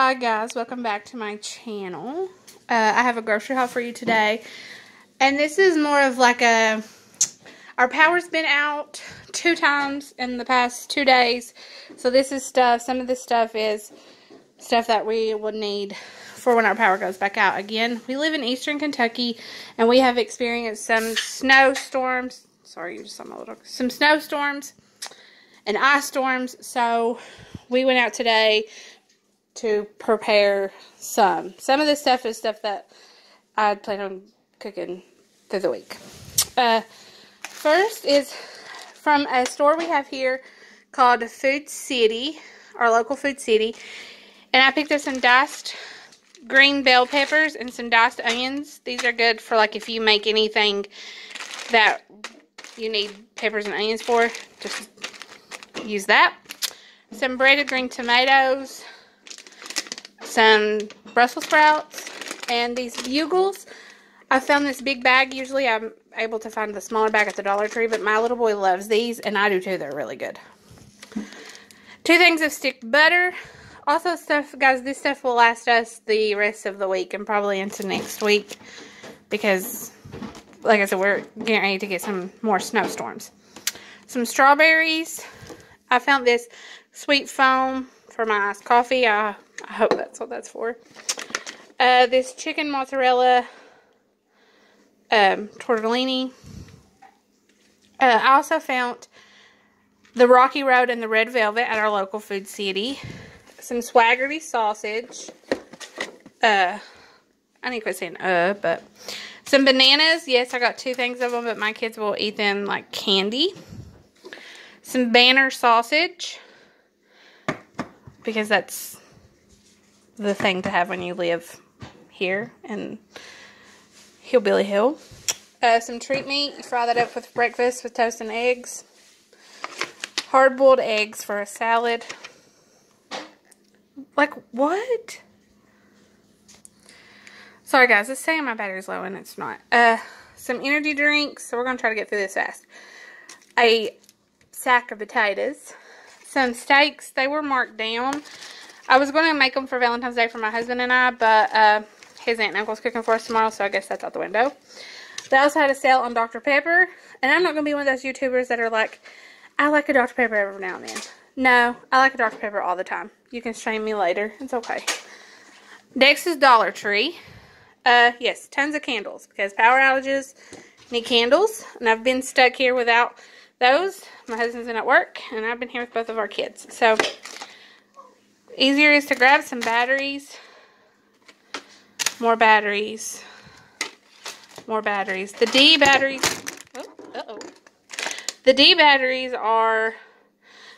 Hi guys, welcome back to my channel. Uh, I have a grocery haul for you today. And this is more of like a, our power's been out two times in the past two days. So this is stuff, some of this stuff is stuff that we would need for when our power goes back out. Again, we live in eastern Kentucky and we have experienced some snowstorms. Sorry, you just saw my little, some snowstorms and ice storms. So we went out today to prepare some. Some of this stuff is stuff that I plan on cooking through the week. Uh, first is from a store we have here called Food City, our local Food City. And I picked up some diced green bell peppers and some diced onions. These are good for like if you make anything that you need peppers and onions for. Just use that. Some breaded green tomatoes, some Brussels sprouts, and these bugles. I found this big bag. Usually I'm able to find the smaller bag at the Dollar Tree, but my little boy loves these, and I do too. They're really good. Two things of stick butter. Also stuff, guys, this stuff will last us the rest of the week and probably into next week because, like I said, we're getting ready to get some more snowstorms. Some strawberries. I found this sweet foam for my iced coffee. I, I hope that's what that's for. Uh, this chicken mozzarella um, tortellini. Uh, I also found the Rocky Road and the Red Velvet at our local Food City. Some Swaggerty sausage. Uh, I need to quit saying uh, but some bananas. Yes, I got two things of them, but my kids will eat them like candy. Some Banner sausage because that's the thing to have when you live here in Hillbilly Hill. Uh, some treat meat. You fry that up with breakfast with toast and eggs. Hard boiled eggs for a salad. Like, what? Sorry, guys. It's saying my battery's low and it's not. Uh, some energy drinks. So we're going to try to get through this fast. A sack of potatoes some steaks. They were marked down. I was going to make them for Valentine's Day for my husband and I, but uh, his aunt and uncle's cooking for us tomorrow, so I guess that's out the window. They also had a sale on Dr. Pepper, and I'm not going to be one of those YouTubers that are like, I like a Dr. Pepper every now and then. No, I like a Dr. Pepper all the time. You can shame me later. It's okay. Next is Dollar Tree. Uh, yes, tons of candles, because power outages need candles, and I've been stuck here without those. My husband's been at work, and I've been here with both of our kids. So, easier is to grab some batteries, more batteries, more batteries. The D batteries, oh, uh-oh. The D batteries are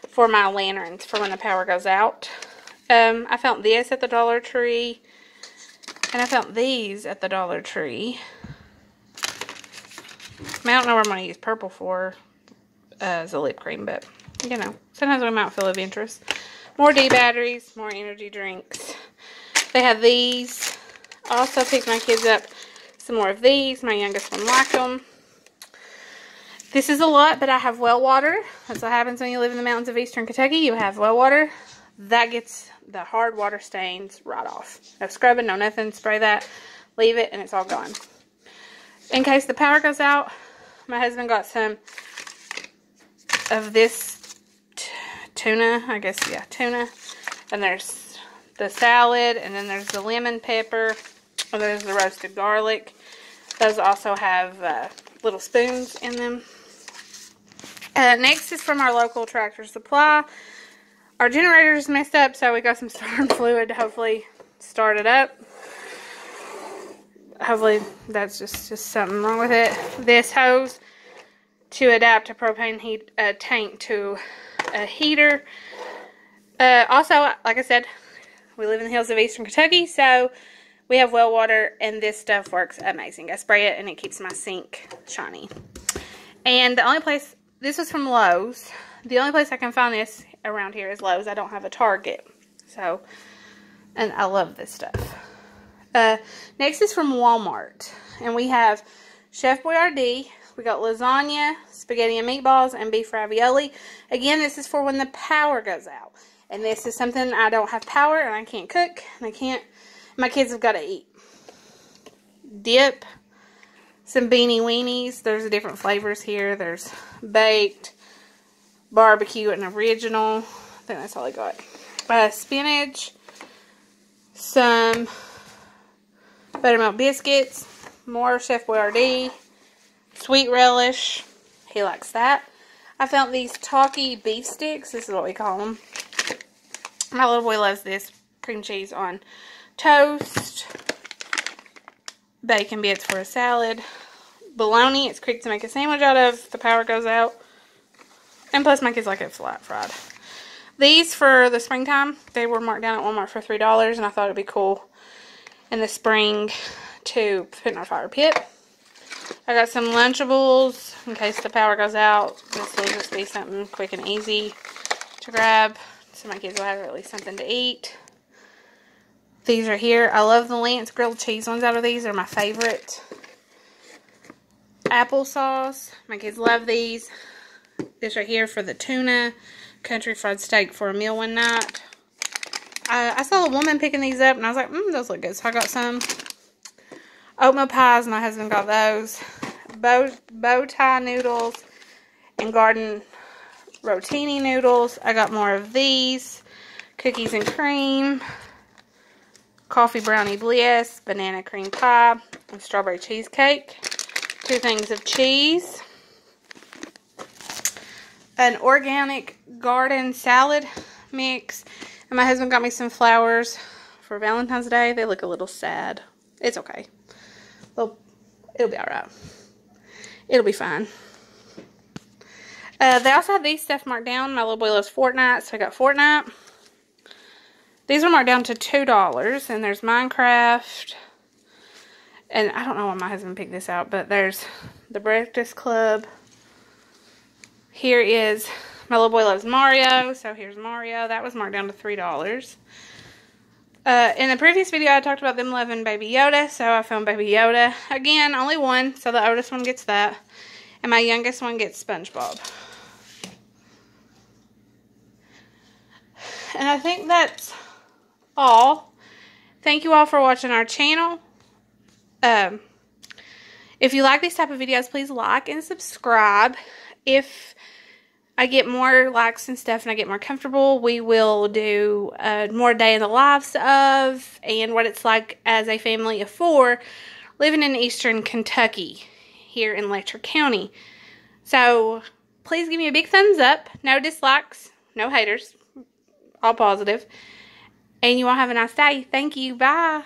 for my lanterns for when the power goes out. Um, I found this at the Dollar Tree, and I found these at the Dollar Tree. I, don't know where I'm going to use purple for as a lip cream, but you know, sometimes we might feel of interest. More D batteries, more energy drinks. They have these. Also picked my kids up some more of these. My youngest one liked them. This is a lot, but I have well water. That's what happens when you live in the mountains of eastern Kentucky. You have well water. That gets the hard water stains right off. No scrubbing, no nothing. Spray that, leave it, and it's all gone. In case the power goes out, my husband got some of this tuna. I guess, yeah, tuna. And there's the salad. And then there's the lemon pepper. And there's the roasted garlic. Those also have uh, little spoons in them. Uh, next is from our local tractor supply. Our generator is messed up, so we got some starting fluid to hopefully start it up. Hopefully that's just, just something wrong with it. This hose to adapt a propane heat uh, tank to a heater. Uh, also, like I said, we live in the hills of eastern Kentucky, so we have well water, and this stuff works amazing. I spray it, and it keeps my sink shiny. And the only place, this was from Lowe's. The only place I can find this around here is Lowe's. I don't have a Target, so, and I love this stuff. Uh, next is from Walmart, and we have Chef Boyardee we got lasagna, spaghetti and meatballs, and beef ravioli. Again, this is for when the power goes out. And this is something I don't have power and I can't cook and I can't, my kids have got to eat. Dip, some beanie weenies. There's different flavors here. There's baked, barbecue, and original. I think that's all I got. Uh, spinach, some buttermilk biscuits, more Chef Boyardee, sweet relish. He likes that. I found these Talkie beef sticks. This is what we call them. My little boy loves this. Cream cheese on toast. Bacon bits for a salad. Bologna. It's quick to make a sandwich out of. The power goes out. And plus my kids like it flat fried. These for the springtime, they were marked down at Walmart for $3 and I thought it'd be cool in the spring to put in our fire pit. I got some Lunchables in case the power goes out. This will just be something quick and easy to grab so my kids will have at least something to eat. These are here. I love the Lance grilled cheese ones out of these. They're my favorite. Applesauce. My kids love these. This right here for the tuna. Country fried steak for a meal one night. I, I saw a woman picking these up and I was like, mmm, those look good. So I got some. Oatmeal pies. My husband got those. Bow, bow tie noodles and garden rotini noodles. I got more of these. Cookies and cream. Coffee brownie bliss. Banana cream pie. And strawberry cheesecake. Two things of cheese. An organic garden salad mix. And my husband got me some flowers for Valentine's Day. They look a little sad. It's okay. Well, it'll be alright. It'll be fine. Uh, they also have these stuff marked down. My little boy loves Fortnite, so I got Fortnite. These are marked down to $2. And there's Minecraft. And I don't know why my husband picked this out, but there's the Breakfast Club. Here is, my little boy loves Mario, so here's Mario. That was marked down to $3. Uh, in the previous video, I talked about them loving Baby Yoda, so I found Baby Yoda. Again, only one, so the oldest one gets that. And my youngest one gets SpongeBob. And I think that's all. Thank you all for watching our channel. Um, if you like these type of videos, please like and subscribe. If I get more likes and stuff and I get more comfortable, we will do uh, more day in the lives of and what it's like as a family of four living in eastern Kentucky here in Letcher County. So please give me a big thumbs up. No dislikes, no haters, all positive. And you all have a nice day. Thank you. Bye.